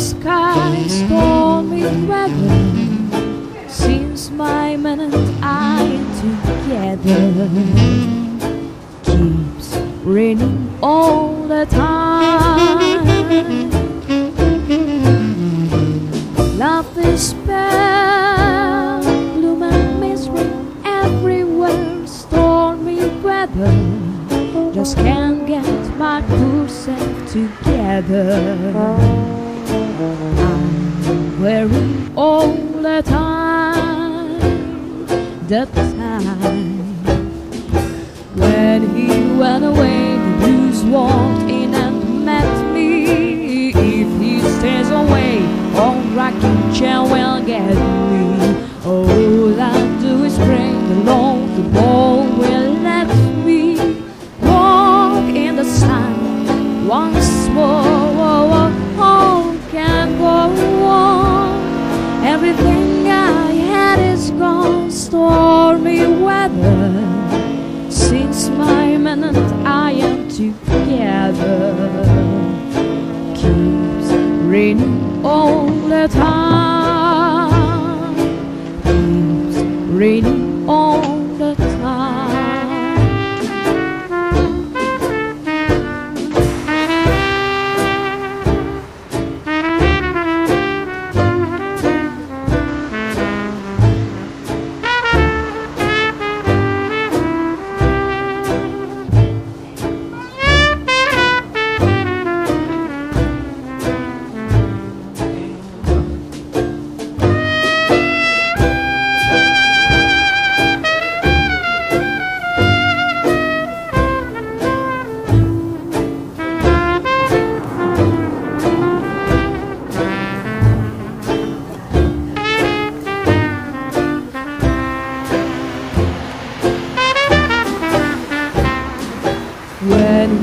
sky, stormy weather. Since my man and I together keeps raining all the time. Love is spell, gloom and misery everywhere, stormy weather. Just can't get my poor self together. I'm wearing all the time, the time when he went away. The blues walked in and met me. If he stays away, all rocking chair will get me. Oh, all I Stormy weather. Since my man and I am together, keeps raining all the time.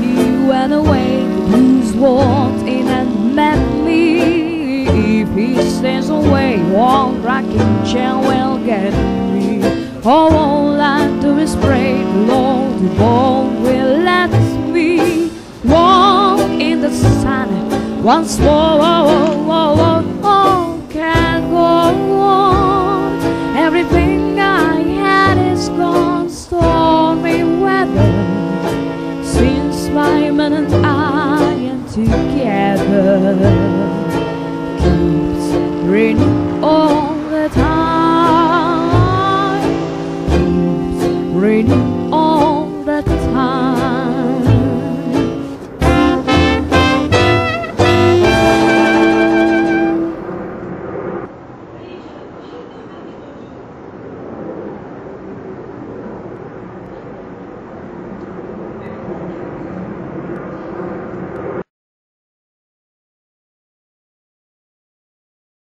He went away, the blues walked in and met me. If he stays away, one rocking chair will get me. Oh, all I do is pray the Lord, the ball will let me walk in the sun once more. And I am together, keeps raining all the time, keeps raining.